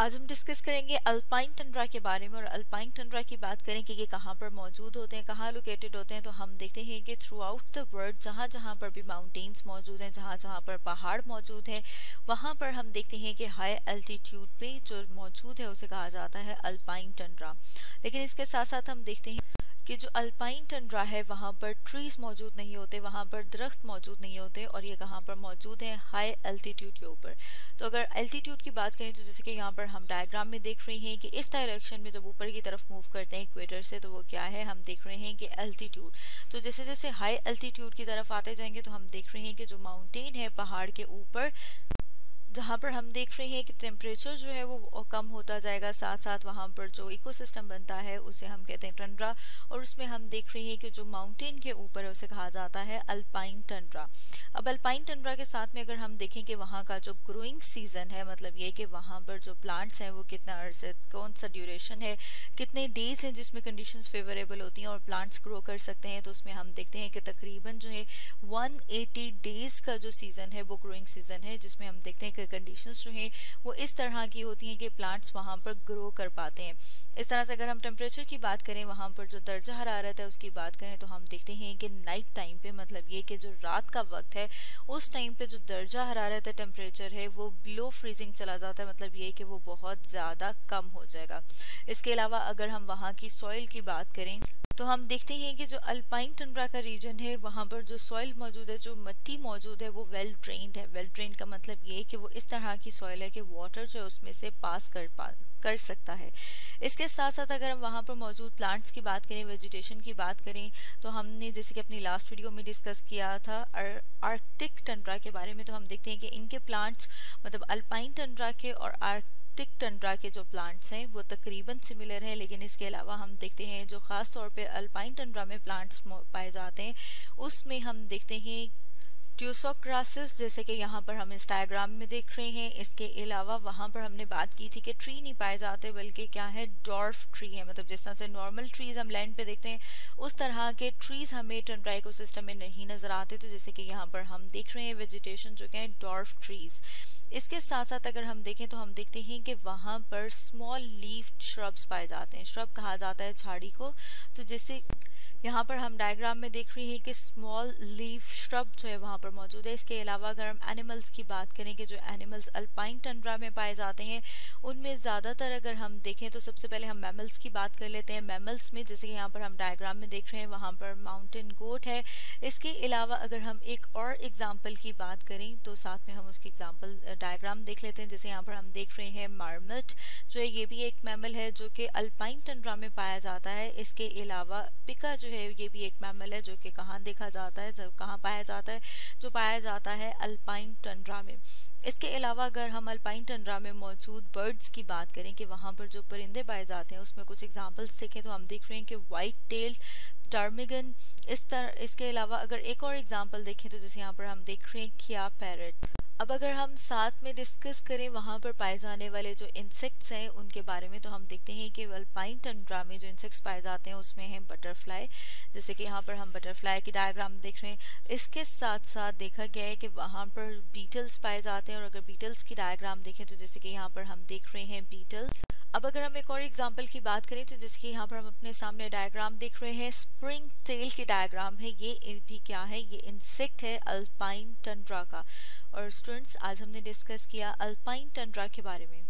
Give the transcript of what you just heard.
आज हम डिस्कस करेंगे अल्पाइन टंड्रा के बारे में और अल्पाइन टंड्रा की बात करें कि ये कहाँ पर मौजूद होते हैं, कहाँ लोकेटेड होते हैं तो हम देखते हैं कि थ्रू आउट द वर्ल्ड जहाँ जहाँ पर भी माउंटेन्स मौजूद हैं, जहाँ जहाँ पर पहाड़ मौजूद हैं, वहाँ पर हम देखते हैं कि हाई अल्टीट्यूड पे जो मौजूद है, उसे कहा जाता है अल्पाइन टंड्रा लेकिन इसके साथ साथ हम देखते हैं कि जो अल्पाइन टंड्रा है, वहाँ पर ट्रीज मौजूद नहीं होते, वहाँ पर दरख्त मौजूद नहीं होते और ये कहाँ पर मौजूद है हाई एल्टीट्यूड के ऊपर। तो अगर एल्टीट्यूड की बात करें तो जैसे कि यहाँ पर हम डायग्राम में देख रहे हैं कि इस डायरेक्शन में जब ऊपर की तरफ़ मूव करते हैं इक्वेटर से तो वो क्या है, हम देख रहे हैं कि एल्टीट्यूड तो जैसे जैसे हाई एल्टीट्यूड की तरफ़ आते जाएँगे तो हम देख रहे हैं कि जो माउंटेन है पहाड़ के ऊपर जहाँ पर हम देख रहे हैं कि टेम्परेचर जो है वो कम होता जाएगा। साथ साथ वहाँ पर जो इकोसिस्टम बनता है, उसे हम कहते हैं टंड्रा और उसमें हम देख रहे हैं कि जो माउंटेन के ऊपर है, उसे कहा जाता है अल्पाइन टंड्रा अब अल्पाइन टंड्रा के साथ में अगर हम देखें कि वहाँ का जो ग्रोइंग सीज़न है मतलब ये कि वहाँ पर जो प्लांट्स हैं, वो कितना अर्से, कौन सा ड्यूरेशन है, कितने डेज़ हैं जिसमें कंडीशन फेवरेबल होती हैं और प्लांट्स ग्रो कर सकते हैं तो उसमें हम देखते हैं कि तकरीबन जो है वन डेज़ का जो सीज़न है, वो ग्रोइंग सीज़न है, जिसमें हम देखते हैं कि कंडीशंस जो हैं, वो इस तरह की होती हैं कि प्लांट्स वहाँ पर ग्रो कर पाते हैं। इस तरह से अगर हम टेम्परेचर की बात करें, वहाँ पर जो दर्जा हरारत है उसकी बात करें तो हम देखते हैं कि नाइट टाइम पे मतलब ये कि जो रात का वक्त है, उस टाइम पे जो दर्जा हरारत है टेम्परेचर है, वो बिलो फ्रीजिंग चला जाता है। मतलब ये कि वो बहुत ज़्यादा कम हो जाएगा। इसके अलावा अगर हम वहाँ की सॉइल की बात करें तो हम देखते हैं कि जो अल्पाइन टंड्रा का रीजन है, वहाँ पर जो सॉइल मौजूद है, जो मिट्टी मौजूद है, वो वेल ड्रेन्ड है। वेल ड्रेन्ड का मतलब ये है कि वो इस तरह की सॉइल है कि वाटर जो है उसमें से पास कर पा, कर सकता है। इसके साथ साथ अगर हम वहाँ पर मौजूद प्लांट्स की बात करें वेजिटेशन की बात करें तो हमने जैसे कि अपनी लास्ट वीडियो में डिस्कस किया था आर्कटिक टंड्रा के बारे में तो हम देखते हैं कि इनके प्लांट्स मतलब अल्पाइन टंड्रा के और आर्क आर्कटिक टंड्रा के जो प्लांट्स हैं, वो तकरीबन सिमिलर हैं, लेकिन इसके अलावा हम देखते हैं जो ख़ास तौर पे अल्पाइन टंड्रा में प्लांट्स पाए जाते हैं, उसमें हम देखते हैं ट्यूसोक्रासिस जैसे कि यहाँ पर हम इस डायग्राम में देख रहे हैं, इसके अलावा वहाँ पर हमने बात की थी कि ट्री नहीं पाए जाते, बल्कि क्या है डॉर्फ ट्री है। मतलब जिस तरह से नॉर्मल ट्रीज हम लैंड पे देखते हैं, उस तरह के ट्रीज हमें टंड्रा इकोसिस्टम में नहीं नज़र आते। तो जैसे कि यहाँ पर हम देख रहे हैं वेजिटेशन जो कि डॉर्फ ट्रीज इसके साथ साथ अगर हम देखें तो हम देखते हैं कि वहाँ पर स्मॉल लीफ श्रब्स पाए जाते हैं। श्रब कहा जाता है झाड़ी को। तो जैसे यहाँ पर हम डायग्राम में देख रहे हैं कि स्मॉल लीफ श्रब जो है वहाँ पर मौजूद है। इसके अलावा अगर हम एनिमल्स की बात करें कि जो एनिमल्स अल्पाइन टंड्रा में पाए जाते हैं, उनमें ज़्यादातर अगर हम देखें तो सबसे पहले हम मैमल्स की बात कर लेते हैं। मैमल्स में जैसे कि यहाँ पर हम डायग्राम में देख रहे हैं, वहाँ पर माउंटेन गोट है। इसके अलावा अगर हम एक और एग्ज़ाम्पल की बात करें तो साथ में हम उसकी एग्ज़ाम्पल डायग्राम देख लेते हैं। जैसे यहाँ पर हम देख रहे हैं मार्मट जो है ये भी एक मैमल है जो कि अल्पाइन टंड्रा में पाया जाता है। इसके अलावा पिका जो है ये भी एक मैमल है जो कि कहाँ देखा जाता है, जब कहाँ पाया जाता है, जो पाया जाता है अल्पाइन टंड्रा में। इसके अलावा अगर हम अल्पाइन टंड्रा में मौजूद बर्ड्स की बात करें कि वहाँ पर जो परिंदे पाए जाते हैं, उसमें कुछ एग्जांपल्स देखें तो हम देख रहे हैं कि वाइट टेल टर्मिगन इस तरह, इसके अलावा अगर एक और एग्जांपल देखें तो जैसे यहाँ पर हम देख रहे हैं, किया पैरट अब अगर हम साथ में डिस्कस करें वहाँ पर पाए जाने वाले जो इंसेक्ट्स हैं, उनके बारे में तो हम देखते हैं कि वल्पाइन टंड्रा में जो इंसेक्ट्स पाए जाते हैं, उसमें हैं बटरफ्लाई जैसे कि यहाँ पर हम बटरफ्लाई की डायग्राम देख रहे हैं। इसके साथ साथ देखा गया है कि वहाँ पर बीटल्स पाए जाते हैं, और अगर बीटल्स की डायग्राम देखें तो जैसे कि यहाँ पर हम देख रहे हैं बीटल अब अगर हम एक और एग्ज़ाम्पल की बात करें तो जिसके यहाँ पर हम अपने सामने डायग्राम देख रहे हैं स्प्रिंग टेल के डायग्राम है, ये भी क्या है? ये इंसेक्ट है अल्पाइन टंड्रा का। और स्टूडेंट्स आज हमने डिस्कस किया अल्पाइन टंड्रा के बारे में।